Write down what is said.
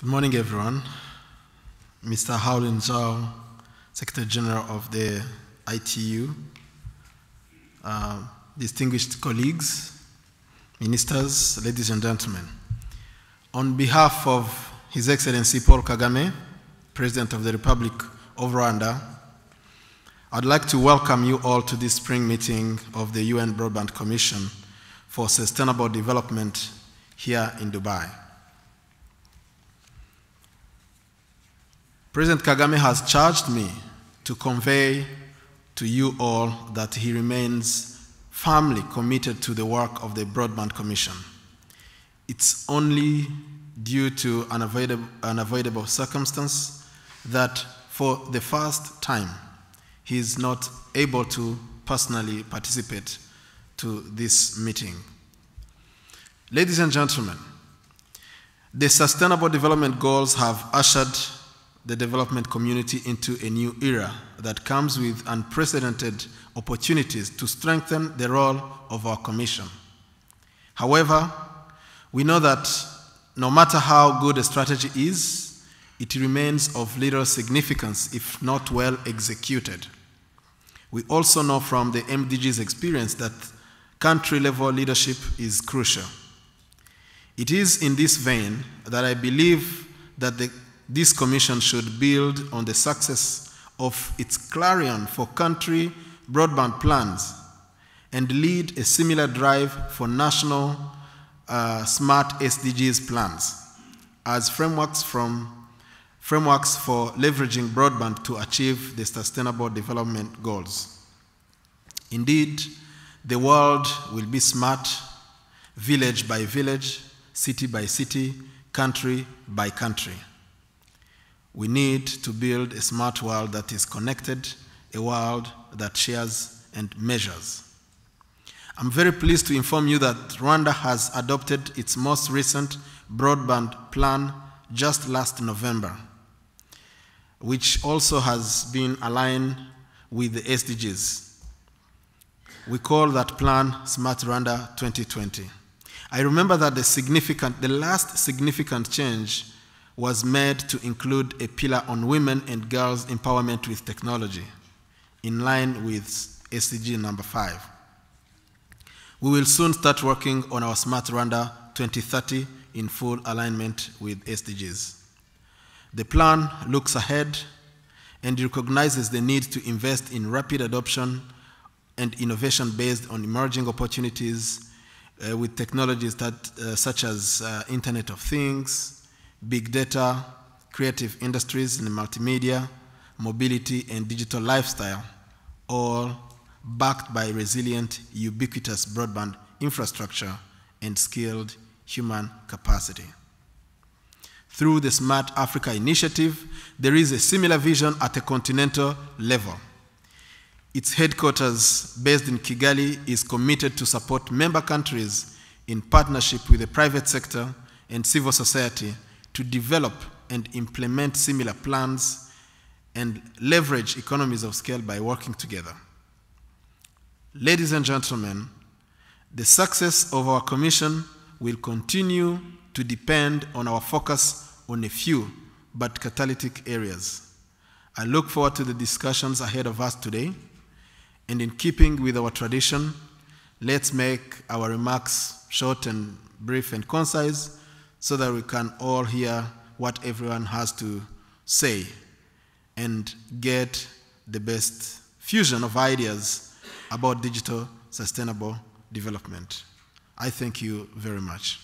Good morning, everyone. Mr. Houlin Zhao, Secretary General of the ITU, uh, distinguished colleagues, ministers, ladies and gentlemen. On behalf of His Excellency Paul Kagame, President of the Republic of Rwanda, I'd like to welcome you all to this spring meeting of the UN Broadband Commission for Sustainable Development here in Dubai. President Kagame has charged me to convey to you all that he remains firmly committed to the work of the Broadband Commission. It's only due to unavoidable, unavoidable circumstance that for the first time he is not able to personally participate to this meeting. Ladies and gentlemen, the Sustainable Development Goals have ushered the development community into a new era that comes with unprecedented opportunities to strengthen the role of our Commission. However, we know that no matter how good a strategy is, it remains of little significance if not well executed. We also know from the MDG's experience that country level leadership is crucial. It is in this vein that I believe that the, this commission should build on the success of its Clarion for Country broadband plans and lead a similar drive for national uh, smart SDGs plans as frameworks, from, frameworks for leveraging broadband to achieve the Sustainable Development Goals. Indeed, the world will be smart, village by village, city by city, country by country. We need to build a smart world that is connected, a world that shares and measures. I'm very pleased to inform you that Rwanda has adopted its most recent broadband plan just last November, which also has been aligned with the SDGs. We call that plan Smart Rwanda 2020. I remember that the significant, the last significant change was made to include a pillar on women and girls empowerment with technology, in line with SDG number five. We will soon start working on our Smart Rwanda 2030 in full alignment with SDGs. The plan looks ahead and recognizes the need to invest in rapid adoption and innovation based on emerging opportunities uh, with technologies that, uh, such as uh, Internet of Things, big data, creative industries and multimedia, mobility, and digital lifestyle, all backed by resilient, ubiquitous broadband infrastructure and skilled human capacity. Through the Smart Africa initiative, there is a similar vision at a continental level. Its headquarters, based in Kigali, is committed to support member countries in partnership with the private sector and civil society to develop and implement similar plans and leverage economies of scale by working together. Ladies and gentlemen, the success of our commission will continue to depend on our focus on a few but catalytic areas. I look forward to the discussions ahead of us today, and in keeping with our tradition, let's make our remarks short and brief and concise so that we can all hear what everyone has to say and get the best fusion of ideas about digital sustainable development. I thank you very much.